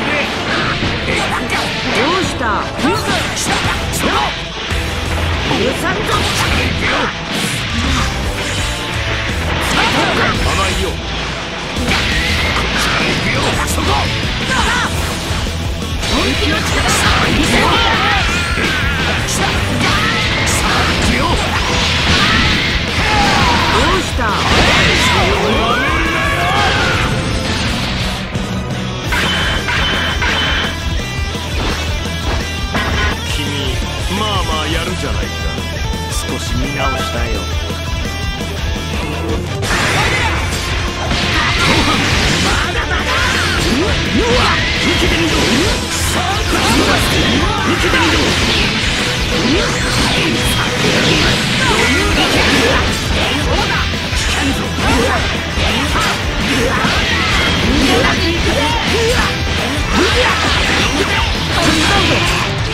てくれどうしたそのさ甘いよこっちから行くよそこ本気の力さあ行くよどうした？まあまあやるじゃないか。少し見直したよ。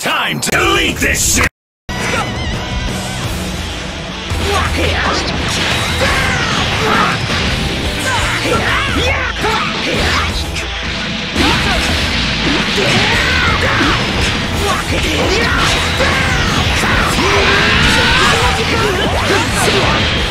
Time to delete this shit! う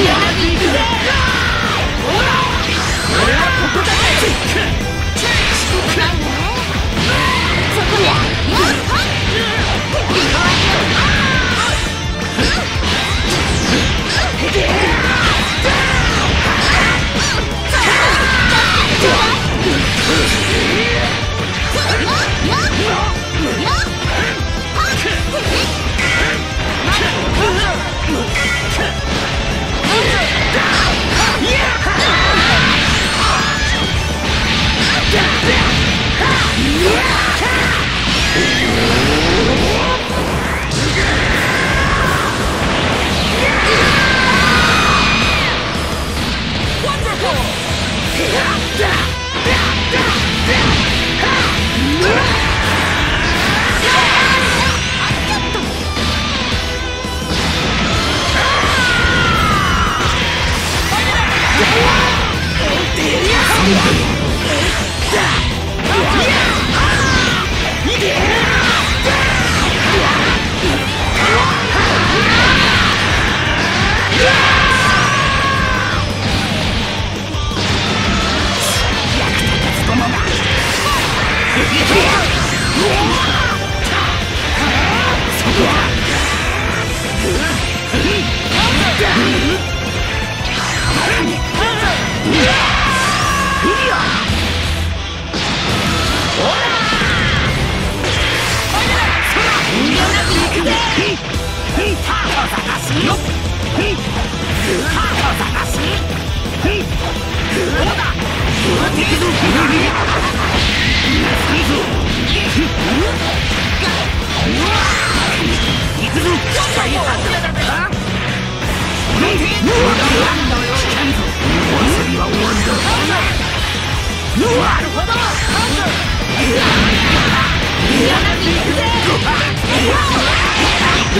Yeah!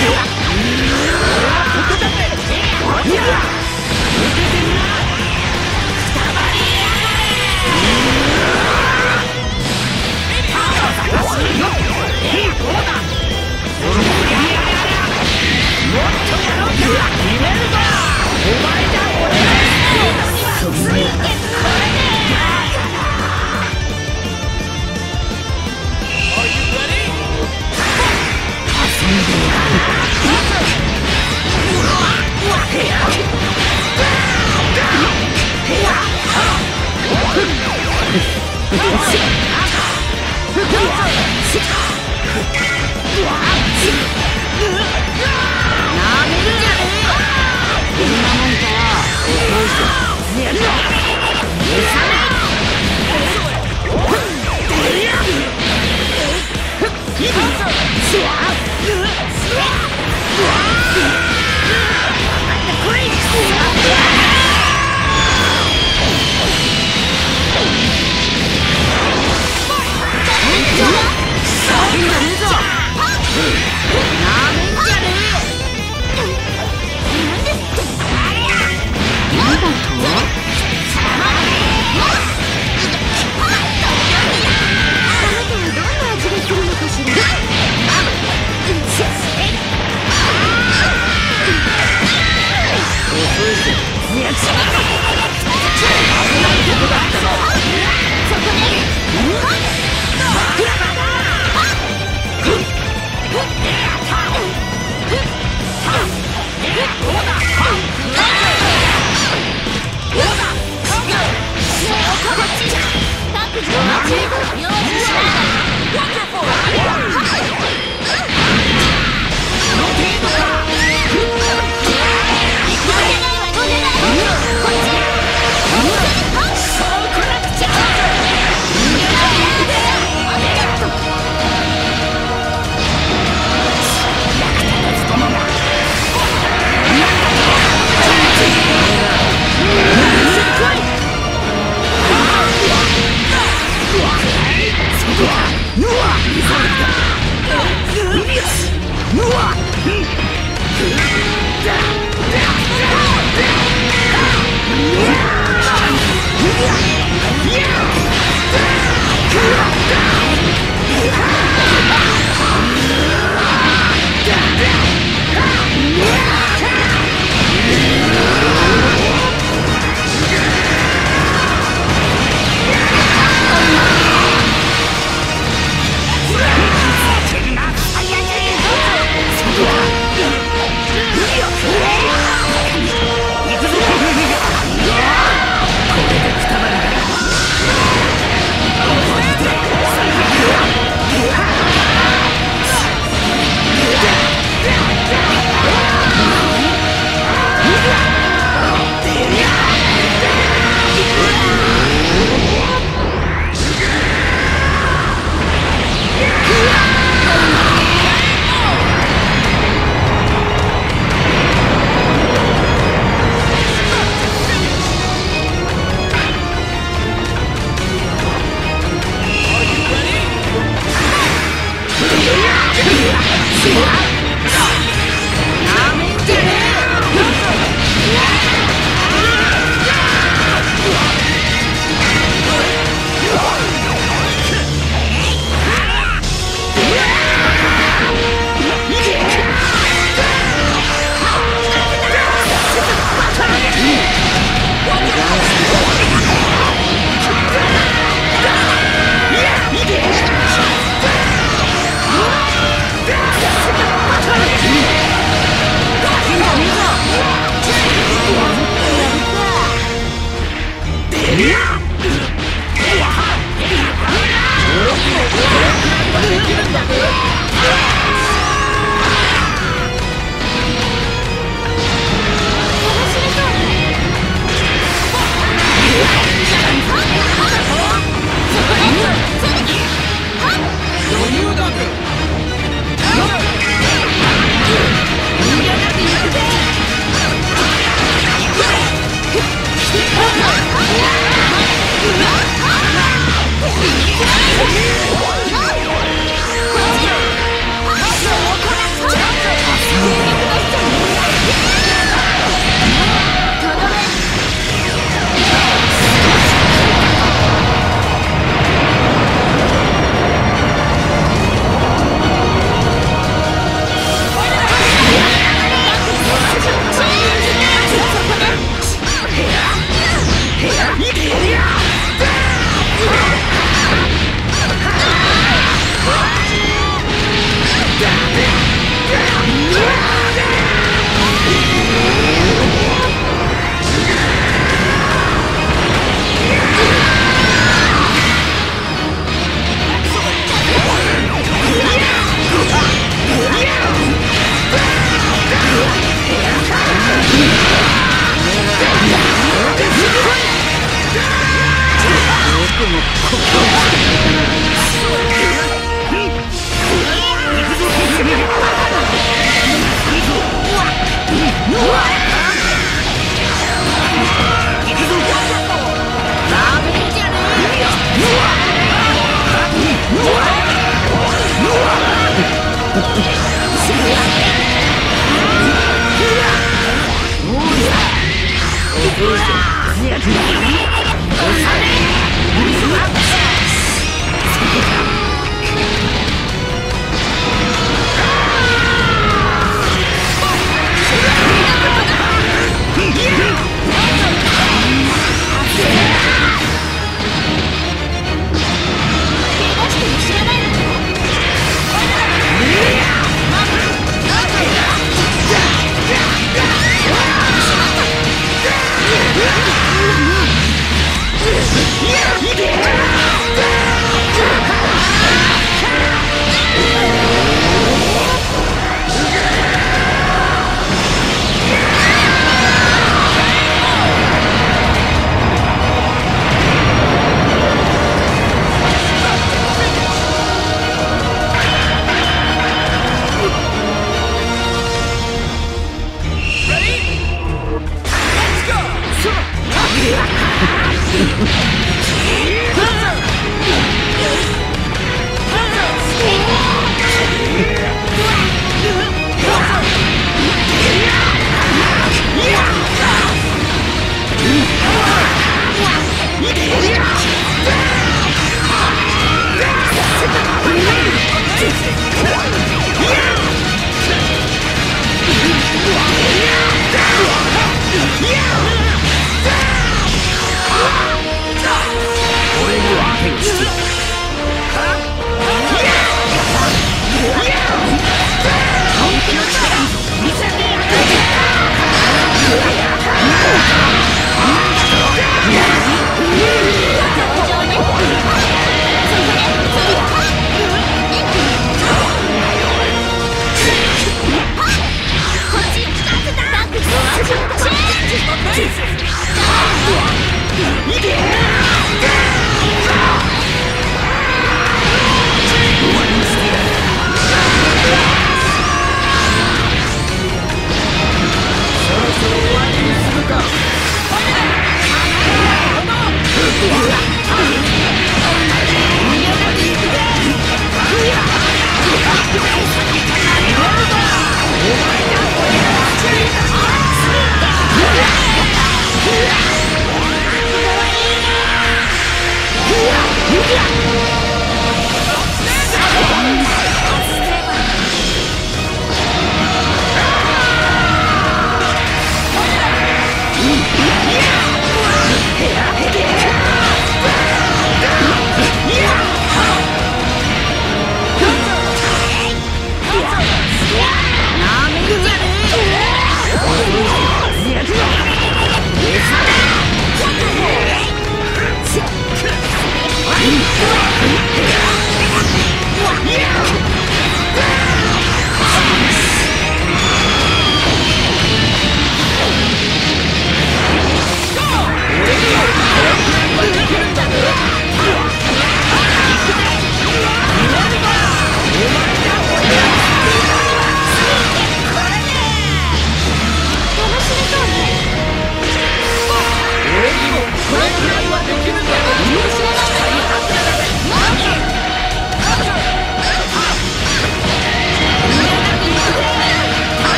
や